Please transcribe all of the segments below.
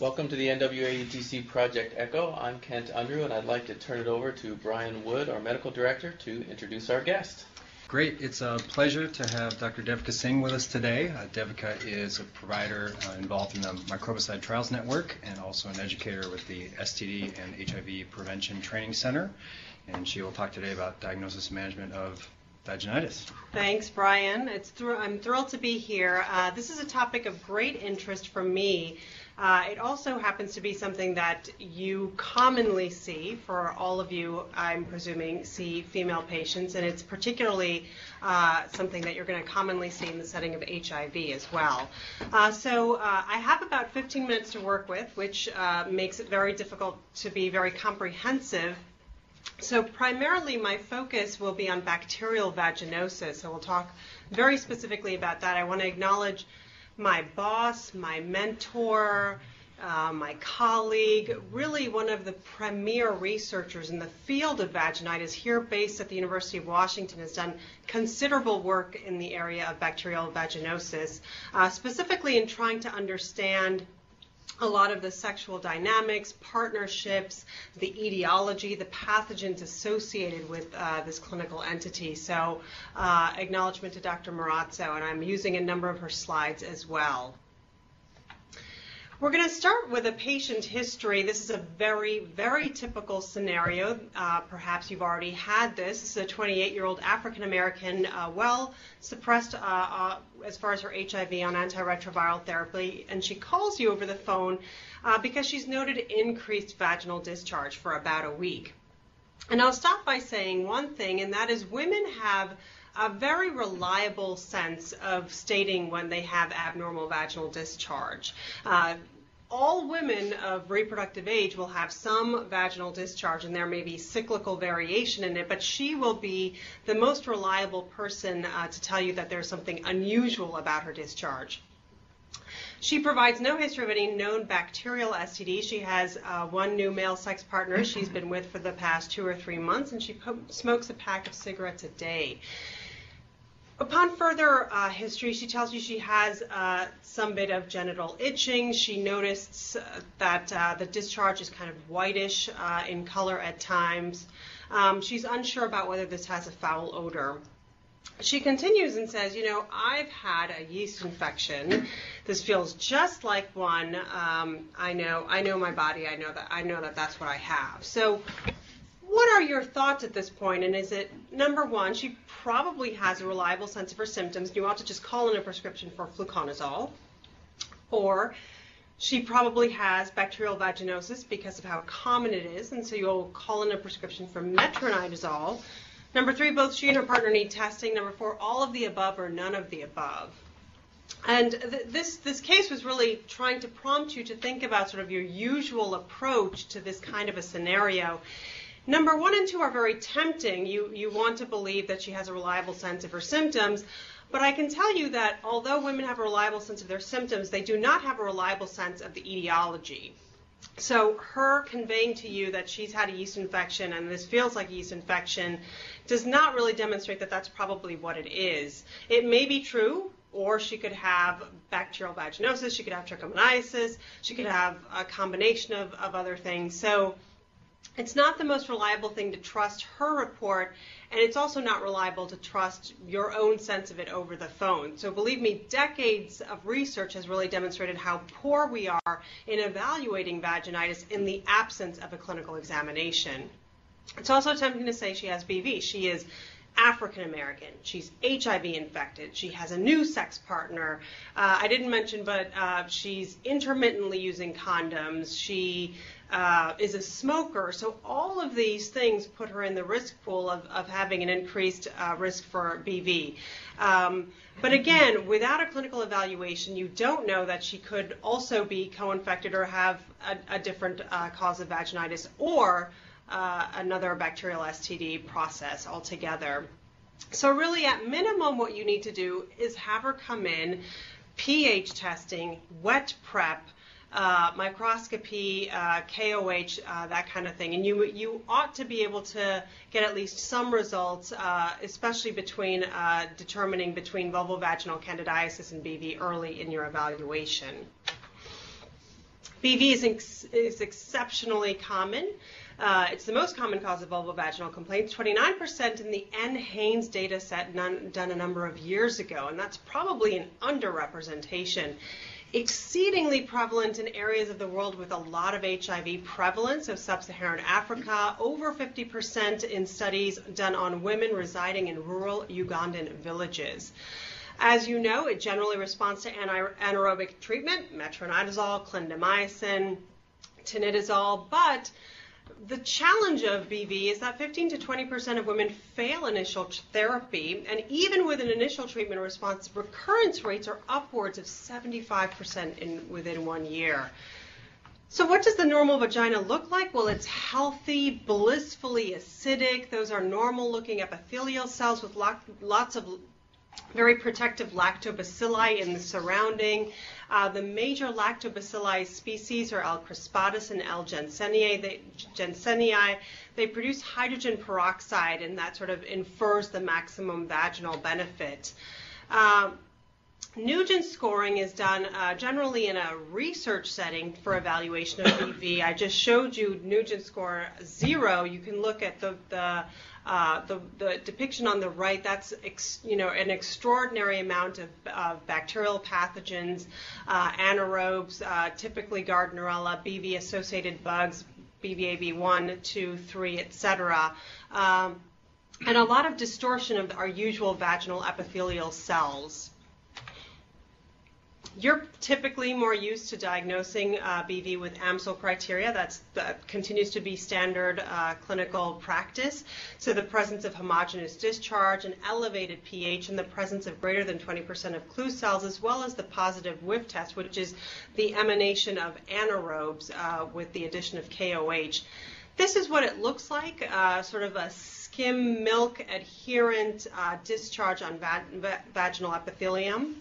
Welcome to the NWAETC Project Echo. I'm Kent Unruh, and I'd like to turn it over to Brian Wood, our medical director, to introduce our guest. Great. It's a pleasure to have Dr. Devika Singh with us today. Uh, Devika is a provider uh, involved in the Microbicide Trials Network and also an educator with the STD and HIV Prevention Training Center. And she will talk today about diagnosis and management of vaginitis. Thanks, Brian. It's thr- I'm thrilled to be here. Uh, this is a topic of great interest for me. Uh, it also happens to be something that you commonly see for all of you, I'm presuming, see female patients, and it's particularly uh, something that you're going to commonly see in the setting of HIV as well. Uh, so uh, I have about 15 minutes to work with, which uh, makes it very difficult to be very comprehensive so primarily my focus will be on bacterial vaginosis. So we'll talk very specifically about that. I want to acknowledge my boss, my mentor, uh, my colleague, really one of the premier researchers in the field of vaginitis here based at the University of Washington has done considerable work in the area of bacterial vaginosis, uh, specifically in trying to understand a lot of the sexual dynamics, partnerships, the etiology, the pathogens associated with uh, this clinical entity. So, uh, acknowledgement to Dr. Marrazzo, and I'm using a number of her slides as well. We're going to start with a patient history. This is a very, very typical scenario. Uh, perhaps you've already had this. This is a 28 year old African American, uh, well suppressed uh, uh as far as her HIV on antiretroviral therapy, and she calls you over the phone uh, because she's noted increased vaginal discharge for about a week. And I'll stop by saying one thing, and that is women have a very reliable sense of stating when they have abnormal vaginal discharge. Uh, all women of reproductive age will have some vaginal discharge and there may be cyclical variation in it, but she will be the most reliable person uh, to tell you that there's something unusual about her discharge. She provides no history of any known bacterial STD. She has uh, one new male sex partner she's been with for the past two or three months, and she smokes a pack of cigarettes a day. Upon further uh, history, she tells you she has uh, some bit of genital itching. She noticed uh, that uh, the discharge is kind of whitish uh, in color at times. Um, she's unsure about whether this has a foul odor. She continues and says, you know, I've had a yeast infection. This feels just like one. Um, I know, I know my body. I know that. I know that that's what I have. So what are your thoughts at this point? And is it number one, she probably has a reliable sense of her symptoms. And you ought to just call in a prescription for fluconazole. Or she probably has bacterial vaginosis because of how common it is, and so you'll call in a prescription for metronidazole. Number three, both she and her partner need testing. Number four, all of the above or none of the above. And th- this this case was really trying to prompt you to think about sort of your usual approach to this kind of a scenario. Number one and two are very tempting. You, you want to believe that she has a reliable sense of her symptoms, but I can tell you that although women have a reliable sense of their symptoms, they do not have a reliable sense of the etiology. So her conveying to you that she's had a yeast infection and this feels like a yeast infection does not really demonstrate that that's probably what it is. It may be true, or she could have bacterial vaginosis, she could have trichomoniasis, she could have a combination of, of other things. So it's not the most reliable thing to trust her report, and it's also not reliable to trust your own sense of it over the phone. So believe me, decades of research has really demonstrated how poor we are in evaluating vaginitis in the absence of a clinical examination. It's also tempting to say she has BV. She is African American. She's HIV infected. She has a new sex partner. Uh, I didn't mention, but uh, she's intermittently using condoms. She uh, is a smoker. So all of these things put her in the risk pool of, of having an increased uh, risk for BV. Um, but again, without a clinical evaluation, you don't know that she could also be co-infected or have a, a different uh, cause of vaginitis or uh, another bacterial STD process altogether. So really, at minimum, what you need to do is have her come in, pH testing, wet prep, uh, microscopy, uh, KOH, uh, that kind of thing. And you you ought to be able to get at least some results, uh, especially between uh, determining between vulvovaginal candidiasis and BV early in your evaluation. BV is, ex- is exceptionally common. Uh, it's the most common cause of vulvovaginal complaints, 29% in the NHANES data set done a number of years ago, and that's probably an underrepresentation. Exceedingly prevalent in areas of the world with a lot of HIV prevalence, so sub Saharan Africa, over 50% in studies done on women residing in rural Ugandan villages. As you know, it generally responds to anaerobic treatment, metronidazole, clindamycin, tinidazole, but the challenge of BV is that 15 to 20 percent of women fail initial therapy, and even with an initial treatment response, recurrence rates are upwards of 75 percent in within one year. So, what does the normal vagina look like? Well, it's healthy, blissfully acidic. Those are normal looking epithelial cells with lots of very protective lactobacilli in the surrounding. Uh, the major lactobacilli species are L. crispatus and L. jensenii. They, jensenii. They produce hydrogen peroxide, and that sort of infers the maximum vaginal benefit. Uh, Nugent scoring is done uh, generally in a research setting for evaluation of BV. I just showed you Nugent score zero. You can look at the, the uh, the, the, depiction on the right, that's ex, you know an extraordinary amount of uh, bacterial pathogens, uh, anaerobes, uh, typically Gardnerella, BV-associated bugs, BVAB1, 2, 3, etc. Um, and a lot of distortion of our usual vaginal epithelial cells. You're typically more used to diagnosing uh, BV with Amsel criteria. That's, that continues to be standard uh, clinical practice. So the presence of homogeneous discharge, an elevated pH, and the presence of greater than 20% of clue cells, as well as the positive whiff test, which is the emanation of anaerobes uh, with the addition of KOH. This is what it looks like, uh, sort of a skim milk adherent uh, discharge on va- va- vaginal epithelium.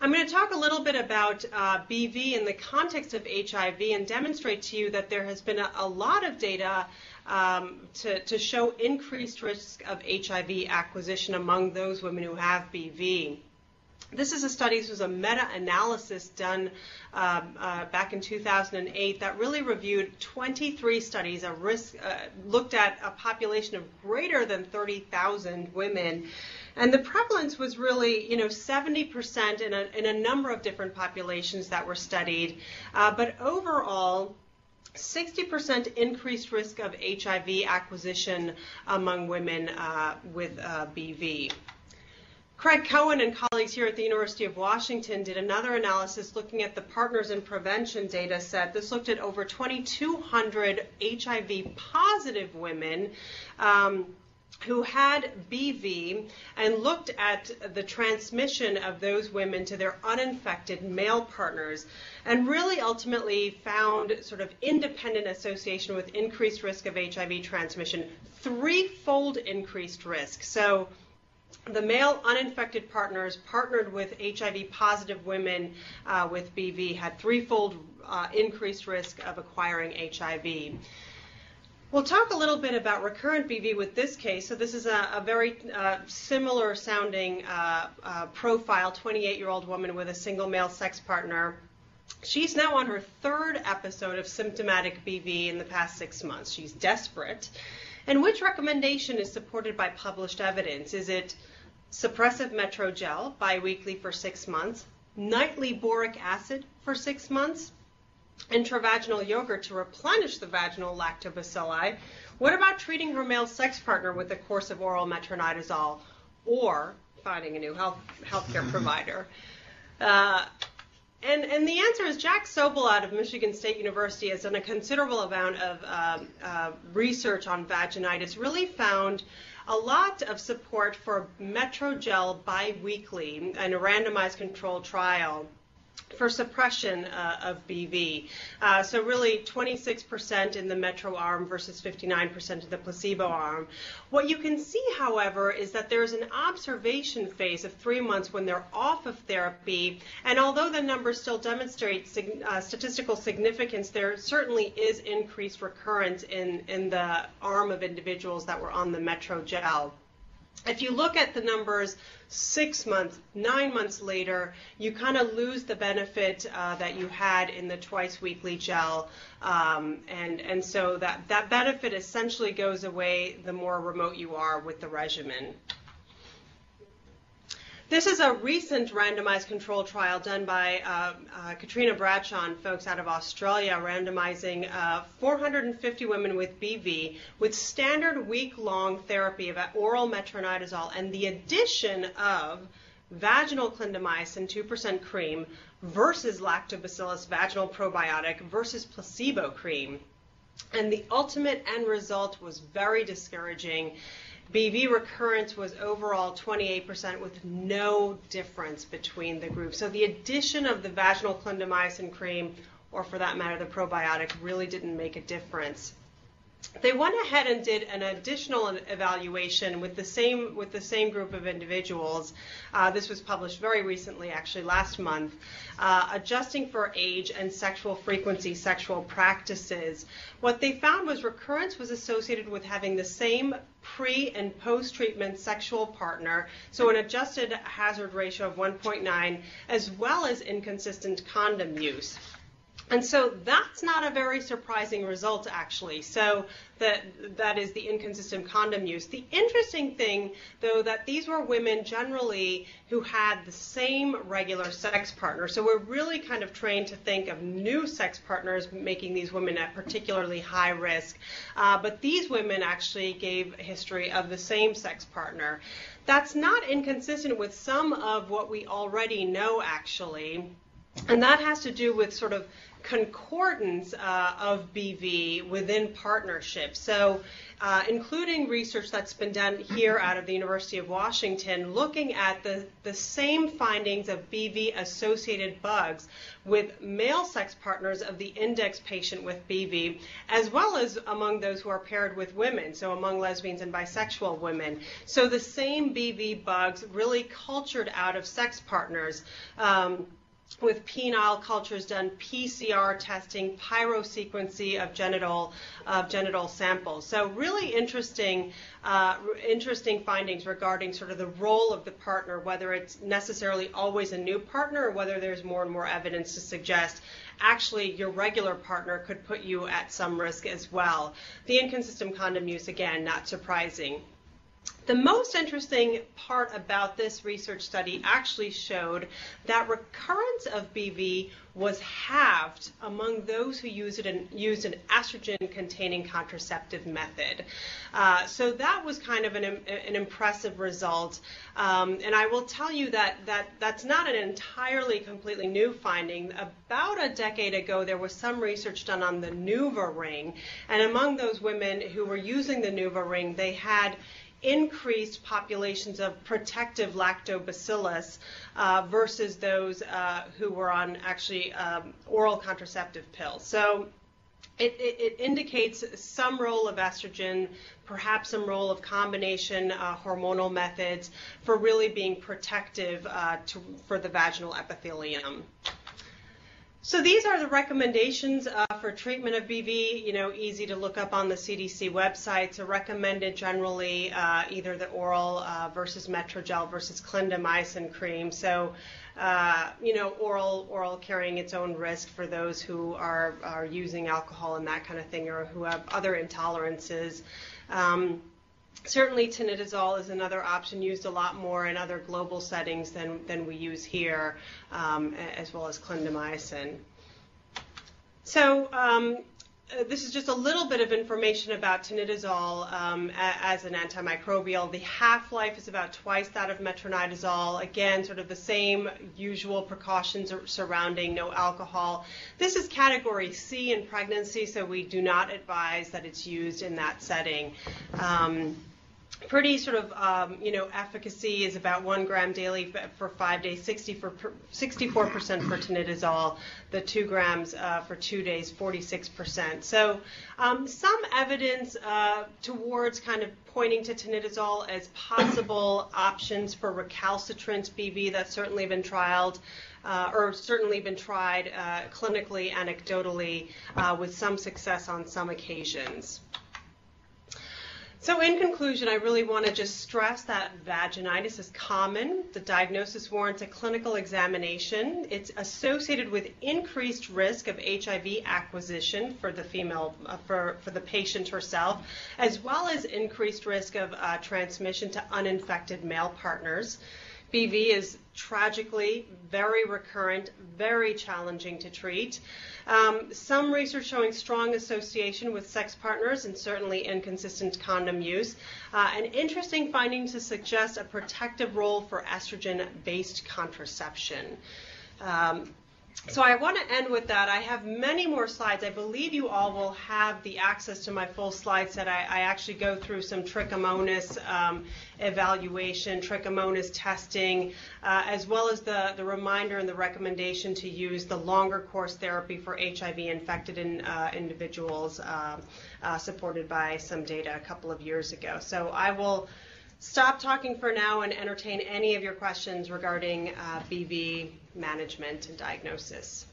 I'm going to talk a little bit about uh, BV in the context of HIV and demonstrate to you that there has been a, a lot of data um, to, to, show increased risk of HIV acquisition among those women who have BV. This is a study, this was a meta-analysis done um, uh, back in 2008 that really reviewed 23 studies, a risk, uh, looked at a population of greater than 30,000 women and the prevalence was really, you know, 70% in a, in a number of different populations that were studied. Uh, but overall, 60% increased risk of HIV acquisition among women uh, with uh, BV. Craig Cohen and colleagues here at the University of Washington did another analysis looking at the Partners in Prevention data set. This looked at over 2,200 HIV positive women. Um, who had BV and looked at the transmission of those women to their uninfected male partners and really ultimately found sort of independent association with increased risk of HIV transmission, threefold increased risk. So the male uninfected partners partnered with HIV positive women uh, with BV had threefold uh, increased risk of acquiring HIV. We'll talk a little bit about recurrent BV with this case. So this is a, a very uh, similar sounding uh, uh, profile, 28-year-old woman with a single male sex partner. She's now on her third episode of symptomatic BV in the past six months. She's desperate. And which recommendation is supported by published evidence? Is it suppressive metrogel biweekly for six months, nightly boric acid for six months, intravaginal yogurt to replenish the vaginal lactobacilli. What about treating her male sex partner with a course of oral metronidazole or finding a new health healthcare provider? Uh, and, and the answer is Jack Sobel out of Michigan State University has done a considerable amount of uh, uh, research on vaginitis, really found a lot of support for Metrogel biweekly in a randomized controlled trial for suppression uh, of BV. Uh, so really 26% in the metro arm versus 59% in the placebo arm. What you can see, however, is that there's an observation phase of three months when they're off of therapy, and although the numbers still demonstrate sig- uh, statistical significance, there certainly is increased recurrence in, in the arm of individuals that were on the metro gel. If you look at the numbers six months, nine months later, you kind of lose the benefit uh, that you had in the twice weekly gel. Um, and, and so that, that benefit essentially goes away the more remote you are with the regimen. This is a recent randomized control trial done by uh, uh, Catriona Bradshaw folks out of Australia, randomizing uh, 450 women with BV with standard week-long therapy of oral metronidazole and the addition of vaginal clindamycin 2% cream versus lactobacillus vaginal probiotic versus placebo cream. And the ultimate end result was very discouraging. BV recurrence was overall 28% with no difference between the groups. So the addition of the vaginal clindamycin cream, or for that matter, the probiotic, really didn't make a difference. They went ahead and did an additional evaluation with the same with the same group of individuals. Uh, this was published very recently, actually last month, uh, adjusting for age and sexual frequency, sexual practices. What they found was recurrence was associated with having the same pre and post treatment sexual partner, so an adjusted hazard ratio of 1.9, as well as inconsistent condom use. And so that's not a very surprising result, actually. So that that is the inconsistent condom use. The interesting thing, though, that these were women generally who had the same regular sex partner. So we're really kind of trained to think of new sex partners making these women at particularly high risk. Uh, but these women actually gave a history of the same sex partner. That's not inconsistent with some of what we already know, actually. And that has to do with sort of concordance uh, of BV within partnerships. So, uh, including research that's been done here out of the University of Washington, looking at the, the same findings of BV associated bugs with male sex partners of the index patient with BV, as well as among those who are paired with women, so among lesbians and bisexual women. So, the same BV bugs really cultured out of sex partners. Um, with penile cultures done PCR testing, pyrosequencing of genital of genital samples. So really interesting uh, interesting findings regarding sort of the role of the partner, whether it's necessarily always a new partner or whether there's more and more evidence to suggest actually your regular partner could put you at some risk as well. The inconsistent condom use again not surprising. The most interesting part about this research study actually showed that recurrence of BV was halved among those who used, an, used an estrogen-containing contraceptive method. Uh, so that was kind of an, an impressive result. Um, and I will tell you that, that that's not an entirely completely new finding. About a decade ago, there was some research done on the NuvaRing, and among those women who were using the NuvaRing, they had increased populations of protective lactobacillus uh, versus those uh, who were on actually um, oral contraceptive pills. So it, it, it, indicates some role of estrogen, perhaps some role of combination uh, hormonal methods for really being protective uh, to, for the vaginal epithelium. So these are the recommendations uh, for treatment of BV. You know, easy to look up on the CDC website. So recommended generally uh, either the oral uh, versus Metrogel versus clindamycin cream. So, uh, you know, oral oral carrying its own risk for those who are are using alcohol and that kind of thing, or who have other intolerances. Um, Certainly, tinidazole is another option used a lot more in other global settings than, than we use here, um, as well as clindamycin. So um, this is just a little bit of information about tinidazole um, as an antimicrobial. The half-life is about twice that of metronidazole. Again, sort of the same usual precautions surrounding no alcohol. This is category C in pregnancy, so we do not advise that it's used in that setting. Um, pretty sort of um, you know efficacy is about one gram daily for five days, 60 for 64 percent for tinidazole, the two grams uh, for two days, 46 percent. So um, some evidence uh, towards kind of pointing to tinidazole as possible options for recalcitrant BV. That's certainly been trialed. Uh, or certainly been tried uh, clinically, anecdotally, uh, with some success on some occasions. So, in conclusion, I really want to just stress that vaginitis is common. The diagnosis warrants a clinical examination. It's associated with increased risk of HIV acquisition for the female, uh, for, for the patient herself, as well as increased risk of uh, transmission to uninfected male partners. BV is tragically very recurrent, very challenging to treat. Um, some research showing strong association with sex partners and certainly inconsistent condom use. Uh, an interesting finding to suggest a protective role for estrogen based contraception. Um, so I want to end with that. I have many more slides. I believe you all will have the access to my full slide set. I, I actually go through some trichomonas um, evaluation, trichomonas testing, uh, as well as the, the reminder and the recommendation to use the longer course therapy for HIV infected in, uh, individuals, um, uh, supported by some data a couple of years ago. So I will stop talking for now and entertain any of your questions regarding uh, BV management and diagnosis.